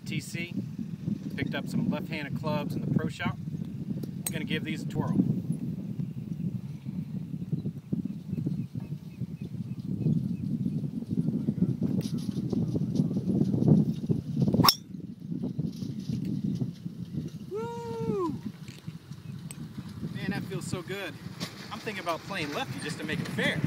ATC. Picked up some left-handed clubs in the pro shop. I'm gonna give these a twirl. Woo! Man, that feels so good. I'm thinking about playing lefty just to make it fair.